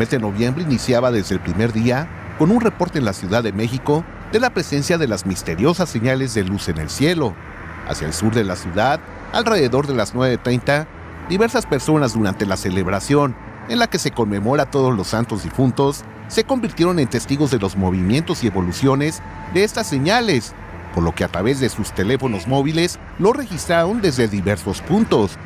mes de noviembre iniciaba desde el primer día con un reporte en la Ciudad de México de la presencia de las misteriosas señales de luz en el cielo. Hacia el sur de la ciudad, alrededor de las 9.30, diversas personas durante la celebración en la que se conmemora a todos los santos difuntos se convirtieron en testigos de los movimientos y evoluciones de estas señales, por lo que a través de sus teléfonos móviles lo registraron desde diversos puntos.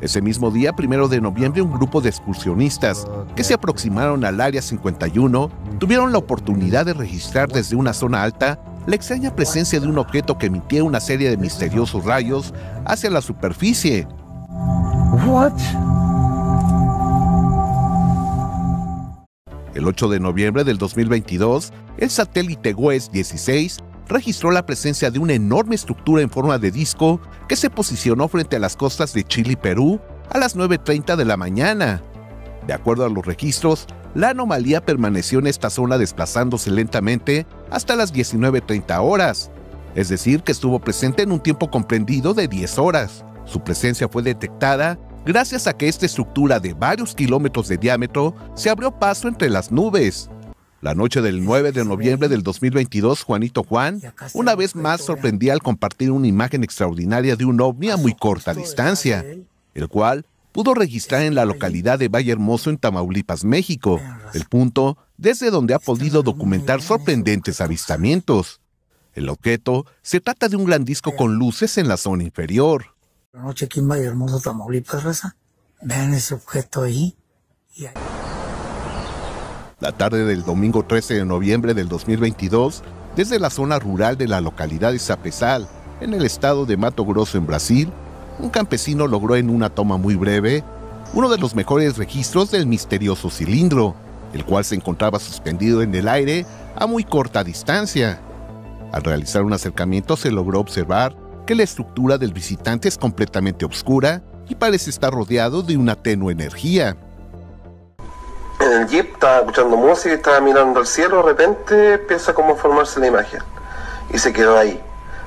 Ese mismo día, primero de noviembre, un grupo de excursionistas que se aproximaron al Área 51 tuvieron la oportunidad de registrar desde una zona alta la extraña presencia de un objeto que emitía una serie de misteriosos rayos hacia la superficie. El 8 de noviembre del 2022, el satélite WES 16 registró la presencia de una enorme estructura en forma de disco que se posicionó frente a las costas de Chile y Perú a las 9.30 de la mañana. De acuerdo a los registros, la anomalía permaneció en esta zona desplazándose lentamente hasta las 19.30 horas, es decir, que estuvo presente en un tiempo comprendido de 10 horas. Su presencia fue detectada gracias a que esta estructura de varios kilómetros de diámetro se abrió paso entre las nubes. La noche del 9 de noviembre del 2022, Juanito Juan una vez más sorprendía al compartir una imagen extraordinaria de un ovni a muy corta distancia, el cual pudo registrar en la localidad de Valle Hermoso en Tamaulipas, México, el punto desde donde ha podido documentar sorprendentes avistamientos. El objeto se trata de un gran disco con luces en la zona inferior. La noche aquí en Valle Hermoso, Tamaulipas, Vean ese objeto ahí. La tarde del domingo 13 de noviembre del 2022, desde la zona rural de la localidad de Zapesal, en el estado de Mato Grosso en Brasil, un campesino logró en una toma muy breve uno de los mejores registros del misterioso cilindro, el cual se encontraba suspendido en el aire a muy corta distancia. Al realizar un acercamiento se logró observar que la estructura del visitante es completamente oscura y parece estar rodeado de una tenue energía en el jeep, estaba escuchando música y estaba mirando al cielo, de repente empieza como a formarse la imagen. Y se quedó ahí.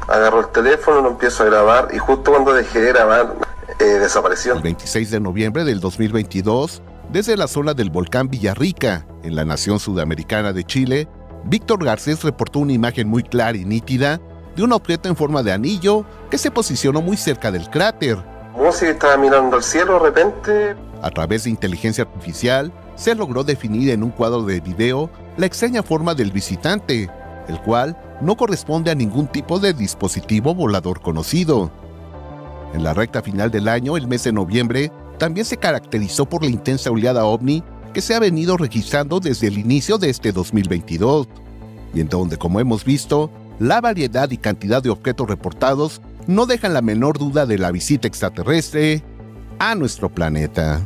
Agarró el teléfono, lo empiezo a grabar y justo cuando dejé de grabar, eh, desapareció. El 26 de noviembre del 2022, desde la zona del volcán Villarrica, en la nación sudamericana de Chile, Víctor Garcés reportó una imagen muy clara y nítida de un objeto en forma de anillo que se posicionó muy cerca del cráter. Música estaba mirando al cielo, de repente. A través de inteligencia artificial, se logró definir en un cuadro de video la extraña forma del visitante, el cual no corresponde a ningún tipo de dispositivo volador conocido. En la recta final del año, el mes de noviembre, también se caracterizó por la intensa oleada ovni que se ha venido registrando desde el inicio de este 2022, y en donde, como hemos visto, la variedad y cantidad de objetos reportados no dejan la menor duda de la visita extraterrestre a nuestro planeta.